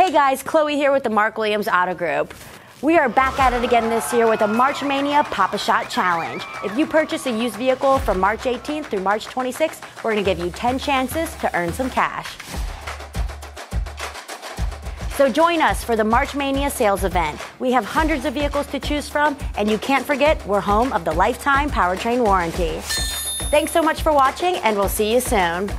Hey guys, Chloe here with the Mark Williams Auto Group. We are back at it again this year with a March Mania Pop a Shot Challenge. If you purchase a used vehicle from March 18th through March 26th, we're going to give you 10 chances to earn some cash. So join us for the March Mania sales event. We have hundreds of vehicles to choose from, and you can't forget we're home of the lifetime powertrain warranty. Thanks so much for watching, and we'll see you soon.